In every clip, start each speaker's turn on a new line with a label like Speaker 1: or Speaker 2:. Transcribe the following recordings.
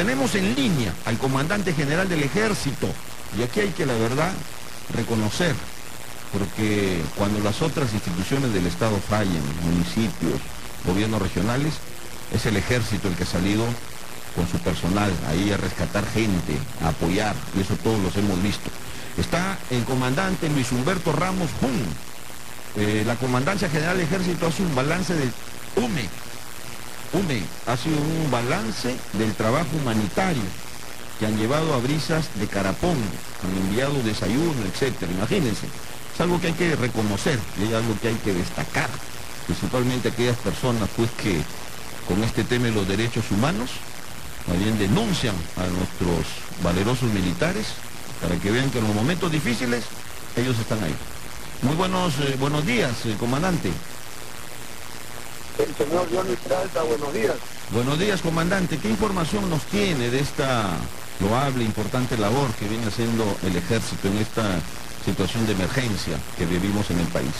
Speaker 1: tenemos en línea al comandante general del ejército. Y aquí hay que, la verdad, reconocer, porque cuando las otras instituciones del Estado fallan, municipios, gobiernos regionales, es el ejército el que ha salido con su personal ahí a rescatar gente, a apoyar, y eso todos los hemos visto. Está el comandante Luis Humberto Ramos Jun. Eh, la Comandancia General del Ejército hace un balance del UME. UME hace un balance del trabajo humanitario que han llevado a brisas de Carapón, han enviado desayuno, etcétera. Imagínense, es algo que hay que reconocer y es algo que hay que destacar, principalmente aquellas personas pues que con este tema de los derechos humanos también denuncian a nuestros valerosos militares para que vean que en los momentos difíciles ellos están ahí. Muy buenos, eh, buenos días, eh, comandante.
Speaker 2: Señor Johnny Peralta, buenos días.
Speaker 1: Buenos días, comandante. ¿Qué información nos tiene de esta loable, importante labor que viene haciendo el ejército en esta situación de emergencia que vivimos en el país?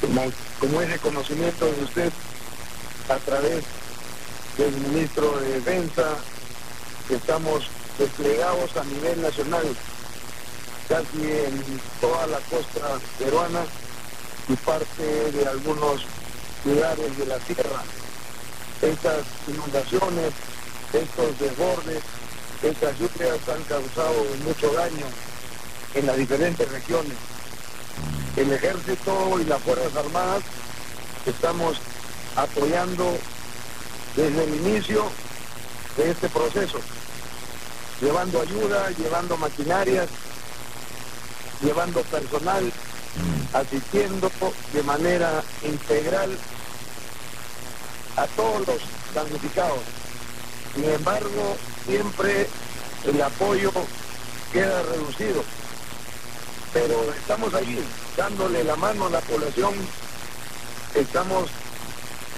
Speaker 2: Como, como es reconocimiento de usted a través del ministro de Defensa, que estamos desplegados a nivel nacional, casi en toda la costa peruana y parte de algunos lugares de la tierra. Estas inundaciones, estos desbordes, estas lluvias han causado mucho daño en las diferentes regiones. El ejército y las Fuerzas Armadas estamos apoyando desde el inicio de este proceso, llevando ayuda, llevando maquinarias, llevando personal, asistiendo de manera integral a todos los damnificados. Sin embargo, siempre el apoyo queda reducido. Pero estamos allí, dándole la mano a la población. Estamos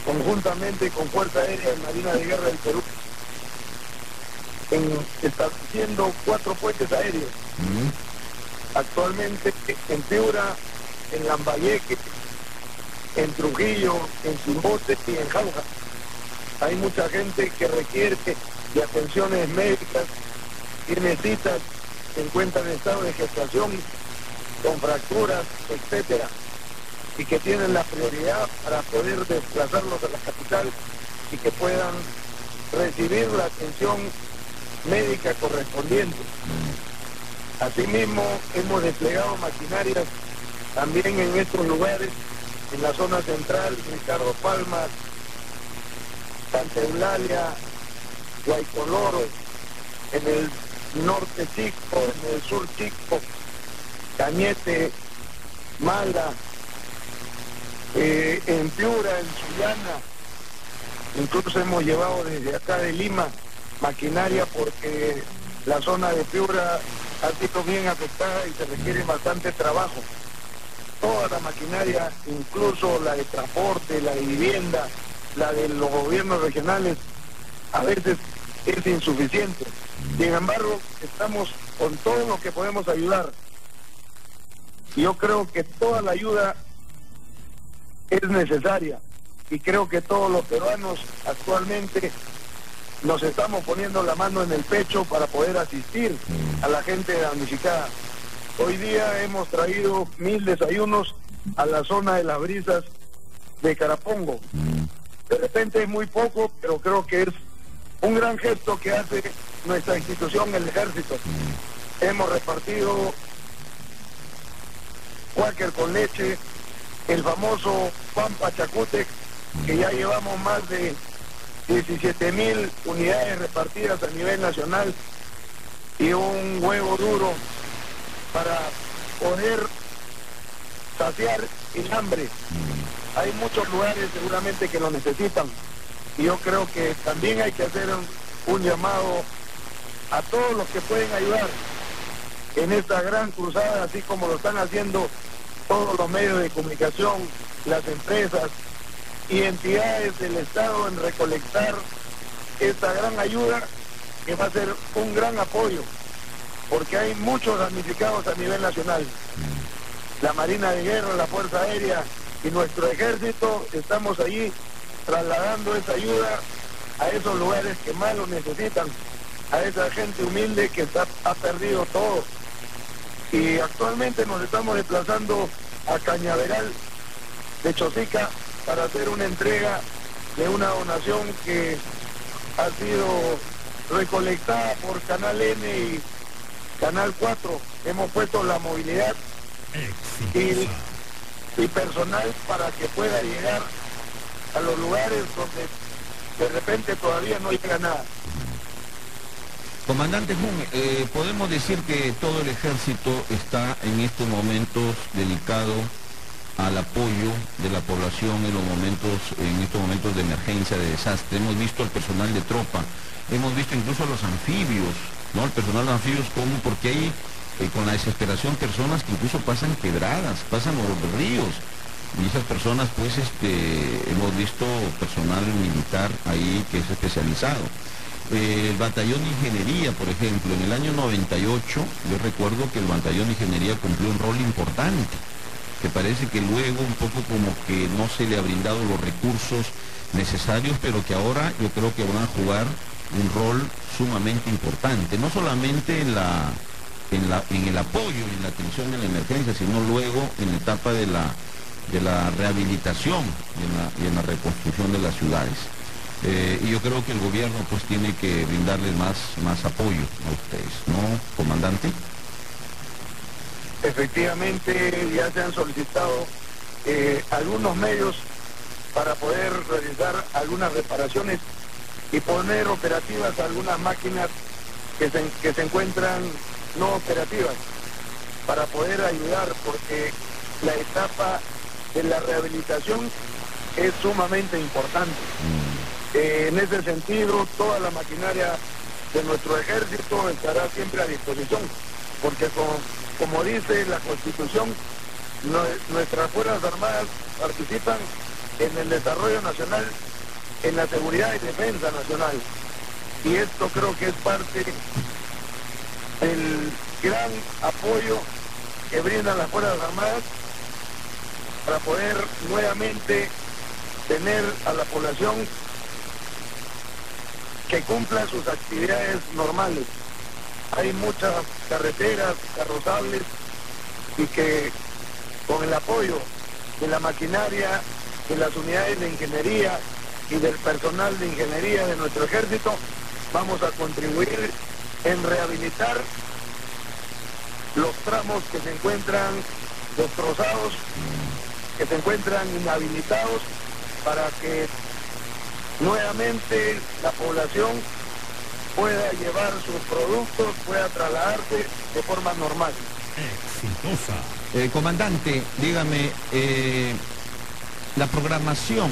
Speaker 2: conjuntamente con Fuerza Aérea y Marina de Guerra del Perú en, estableciendo cuatro puentes aéreos. Actualmente en Piura, en Lambayeque, en Trujillo, en Chimbote y en Jauja. Hay mucha gente que requiere de atenciones médicas, tiene citas, se encuentra en estado de gestación, con fracturas, etcétera, y que tienen la prioridad para poder desplazarlos a la capital y que puedan recibir la atención médica correspondiente. Asimismo, hemos desplegado maquinarias también en estos lugares, en la zona central, Ricardo Palmas, Santa Eulalia, Guaycoloro, en el norte chico, en el sur chico, Cañete, Mala, eh, en Piura, en Sullana, incluso hemos llevado desde acá de Lima maquinaria porque la zona de Piura ha sido bien afectada y se requiere bastante trabajo. Toda la maquinaria, incluso la de transporte, la de vivienda, la de los gobiernos regionales, a veces es insuficiente. Sin embargo, estamos con todo lo que podemos ayudar. Yo creo que toda la ayuda es necesaria y creo que todos los peruanos actualmente nos estamos poniendo la mano en el pecho para poder asistir a la gente damnificada. Hoy día hemos traído mil desayunos a la zona de las brisas de Carapongo. De repente es muy poco, pero creo que es un gran gesto que hace nuestra institución, el ejército. Hemos repartido cuáquer con leche, el famoso pan pachacútec, que ya llevamos más de 17 mil unidades repartidas a nivel nacional y un huevo duro para poder saciar el hambre. Hay muchos lugares seguramente que lo necesitan y yo creo que también hay que hacer un, un llamado a todos los que pueden ayudar en esta gran cruzada, así como lo están haciendo todos los medios de comunicación, las empresas, y entidades del Estado en recolectar esta gran ayuda que va a ser un gran apoyo, porque hay muchos damnificados a nivel nacional. La Marina de Guerra, la Fuerza Aérea y nuestro ejército estamos allí trasladando esa ayuda a esos lugares que más lo necesitan, a esa gente humilde que ha perdido todo. Y actualmente nos estamos desplazando a Cañaveral de Chosica para hacer una entrega de una donación que ha sido recolectada por Canal N y Canal 4. Hemos puesto la movilidad y, personal para que pueda llegar a los lugares donde de repente todavía no llega nada.
Speaker 1: Comandante Jun, eh, podemos decir que todo el ejército está en estos momentos dedicado al apoyo de la población en los momentos, en estos momentos de emergencia, de desastre. Hemos visto al personal de tropa, hemos visto incluso a los anfibios, ¿no? El personal de anfibios porque hay con la desesperación personas que incluso pasan quebradas, pasan los ríos. Y esas personas, pues, este, hemos visto personal militar ahí que es especializado. Eh, el batallón de ingeniería, por ejemplo, en el año 98, yo recuerdo que el batallón de ingeniería cumplió un rol importante, que parece que luego un poco como que no se le ha brindado los recursos necesarios, pero que ahora yo creo que van a jugar un rol sumamente importante, no solamente en la en, la, en el apoyo y en la atención de la emergencia, sino luego en la etapa de la, de la rehabilitación y en la reconstrucción de las ciudades. Eh, y yo creo que el gobierno pues tiene que brindarles más, más apoyo a ustedes, ¿no, comandante?
Speaker 2: Efectivamente, ya se han solicitado eh, algunos medios para poder realizar algunas reparaciones y poner operativas algunas máquinas que se, que se encuentran no operativas para poder ayudar porque la etapa de la rehabilitación es sumamente importante. Mm. Eh, en ese sentido, toda la maquinaria de nuestro ejército estará siempre a disposición, porque como, dice la Constitución, nuestras Fuerzas Armadas participan en el desarrollo nacional, en la seguridad y defensa nacional. Y esto creo que es parte del gran apoyo que brindan las Fuerzas Armadas para poder nuevamente tener a la población que cumpla sus actividades normales. Hay muchas carreteras, carrozables y que con el apoyo de la maquinaria, de las unidades de ingeniería y del personal de ingeniería de nuestro ejército, vamos a contribuir en rehabilitar los tramos que se encuentran destrozados, que se encuentran inhabilitados para que nuevamente la población pueda llevar sus productos, pueda trasladarse de forma normal.
Speaker 1: Exitosa. Eh, comandante, dígame, eh, la programación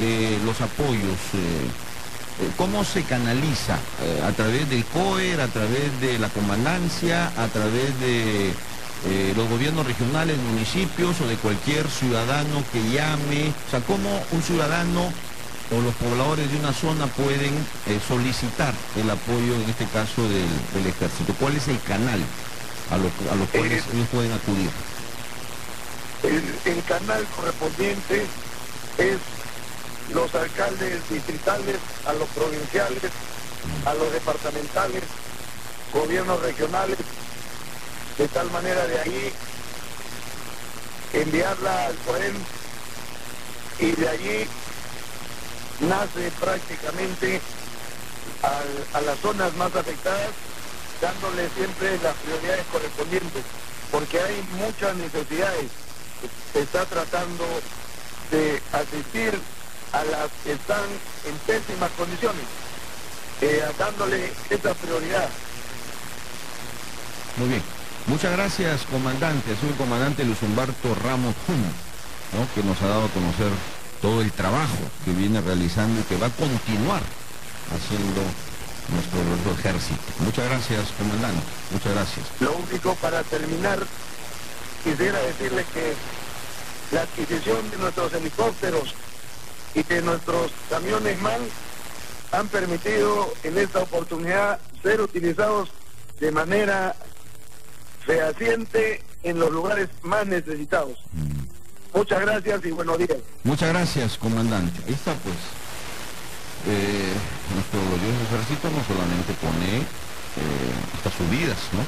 Speaker 1: de los apoyos, eh, ¿cómo se canaliza? ¿A través del COER, a través de la comandancia, a través de los gobiernos regionales, municipios o de cualquier ciudadano que llame? O sea, ¿cómo un ciudadano o los pobladores de una zona pueden eh, solicitar el apoyo, en este caso, del, ejército? ¿Cuál es el canal a los a los cuales ellos pueden acudir?
Speaker 2: El, canal correspondiente es los alcaldes distritales, a los provinciales, a los departamentales, gobiernos regionales, de tal manera de ahí enviarla al COEM y de allí nace prácticamente a las zonas más afectadas, dándole siempre las prioridades correspondientes, porque hay muchas necesidades. Se está tratando de asistir a las que están en pésimas condiciones, eh, dándole esa prioridad.
Speaker 1: Muy bien. Muchas gracias, comandante. Soy el comandante Luis Humberto Ramos ¿no? que nos ha dado a conocer todo el trabajo que viene realizando y que va a continuar haciendo nuestro, ejército. Muchas gracias, comandante. Muchas gracias.
Speaker 2: Lo único para terminar, quisiera decirle que la adquisición de nuestros helicópteros y de nuestros camiones MAN han permitido en esta oportunidad ser utilizados de manera fehaciente en los lugares más necesitados. Muchas gracias y buenos días.
Speaker 1: Muchas gracias, comandante. Ahí está, pues. eh, nuestro glorioso ejército no solamente pone eh, estas subidas, ¿no?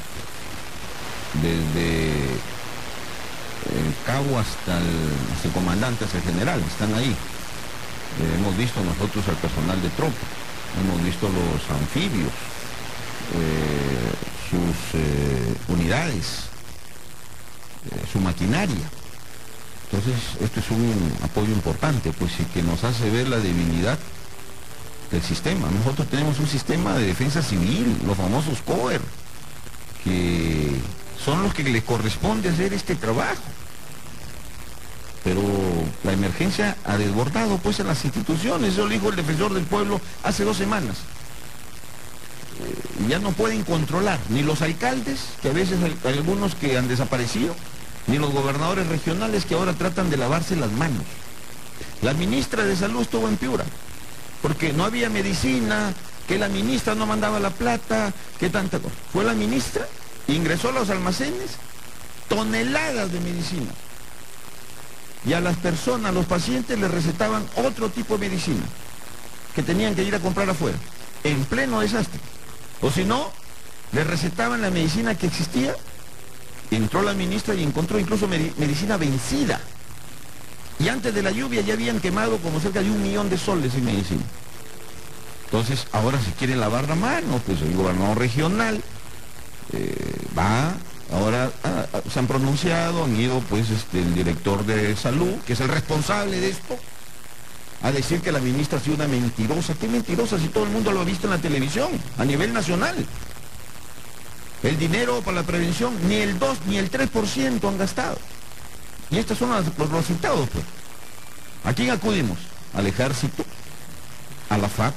Speaker 1: Desde el cabo hasta el, comandante, hasta el general, están ahí. Eh, hemos visto nosotros al personal de tropa, hemos visto los anfibios, sus unidades, su maquinaria. Entonces, esto es un apoyo importante, pues y que nos hace ver la debilidad del sistema. Nosotros tenemos un sistema de defensa civil, los famosos COER, que son los que les corresponde hacer este trabajo. La emergencia ha desbordado pues en las instituciones, eso lo dijo el defensor del pueblo hace dos semanas. Eh, ya no pueden controlar ni los alcaldes, que a veces hay algunos que han desaparecido, ni los gobernadores regionales que ahora tratan de lavarse las manos. La ministra de Salud estuvo en Piura, porque no había medicina, que la ministra no mandaba la plata, que tanta cosa. Fue la ministra, ingresó a los almacenes, toneladas de medicina. Y a las personas, los pacientes les recetaban otro tipo de medicina, que tenían que ir a comprar afuera, en pleno desastre. O si no, les recetaban la medicina que existía, entró la ministra y encontró incluso medicina vencida. Y antes de la lluvia ya habían quemado como cerca de un millón de soles en medicina. Entonces, ahora si quieren lavar la mano, pues el gobernador regional eh, va, ahora ah, ah, se han pronunciado, han ido pues este, el director de salud, que es el responsable de esto, a decir que la ministra ha sido una mentirosa. ¿Qué mentirosa si todo el mundo lo ha visto en la televisión, a nivel nacional? El dinero para la prevención, ni el 2 ni el 3% han gastado. Y estos son los resultados, pues. ¿A quién acudimos? Al ejército, a la FAC.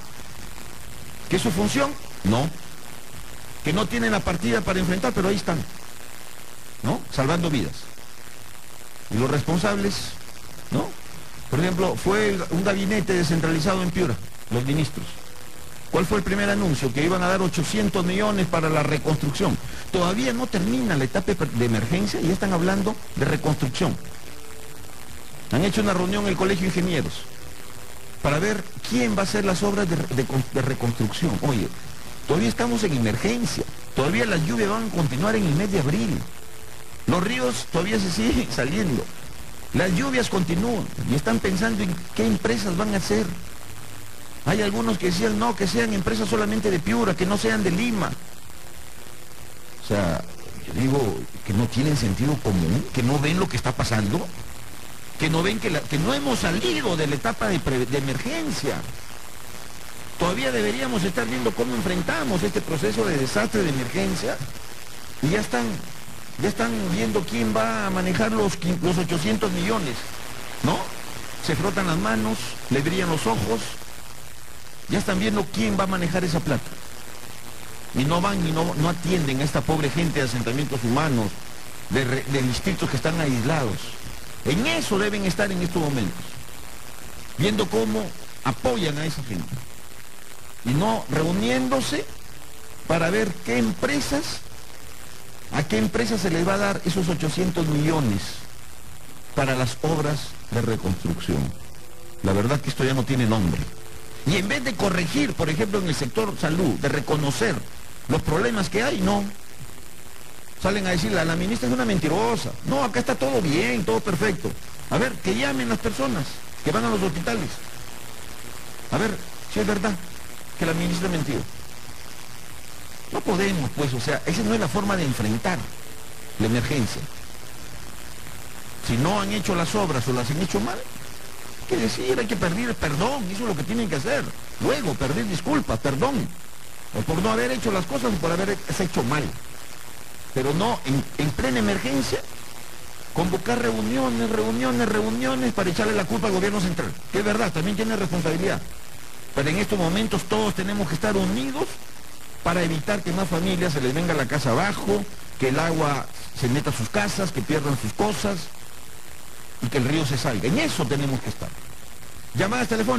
Speaker 1: ¿Qué es su función? No. Que no tienen la partida para enfrentar, pero ahí están. ¿No? Salvando vidas. Y los responsables, ¿no? Por ejemplo, fue un gabinete descentralizado en Piura, los ministros. ¿Cuál fue el primer anuncio? Que iban a dar 800 millones para la reconstrucción. Todavía no termina la etapa de emergencia y están hablando de reconstrucción. Han hecho una reunión en el Colegio de Ingenieros para ver quién va a hacer las obras de, de reconstrucción. Oye, todavía estamos en emergencia. Todavía las lluvias van a continuar en el mes de abril. Los ríos todavía se siguen saliendo. Las lluvias continúan y están pensando en qué empresas van a hacer. Hay algunos que decían, no, que sean empresas solamente de Piura, que no sean de Lima. O sea, yo digo que no tienen sentido común, que no ven lo que está pasando, que no ven que, no hemos salido de la etapa de, de emergencia. Todavía deberíamos estar viendo cómo enfrentamos este proceso de desastre de emergencia y ya están, ya están viendo quién va a manejar los, los 800 millones, ¿no? Se frotan las manos, le brillan los ojos, ya están viendo quién va a manejar esa plata. Y no van y no, no atienden a esta pobre gente de asentamientos humanos, de, de distritos que están aislados. En eso deben estar en estos momentos. Viendo cómo apoyan a esa gente. Y no reuniéndose para ver qué empresas, a qué empresas se les va a dar esos 800 millones para las obras de reconstrucción. La verdad que esto ya no tiene nombre. Y en vez de corregir, por ejemplo, en el sector salud, de reconocer los problemas que hay, no. Salen a decirle, la ministra es una mentirosa. No, acá está todo bien, todo perfecto. A ver, que llamen las personas que van a los hospitales. A ver, si es verdad que la ministra mentido. No podemos, pues, o sea, esa no es la forma de enfrentar la emergencia. Si no han hecho las obras o las han hecho mal, que decir, hay que pedir perdón, eso es lo que tienen que hacer. Luego, pedir disculpas, perdón. O por no haber hecho las cosas o por haber hecho mal. Pero no, en, plena emergencia, convocar reuniones, reuniones, reuniones para echarle la culpa al gobierno central. Que es verdad, también tiene responsabilidad. Pero en estos momentos todos tenemos que estar unidos para evitar que más familias se les venga la casa abajo, que el agua se meta a sus casas, que pierdan sus cosas y que el río se salga. En eso tenemos que estar. Llamadas telefónicas.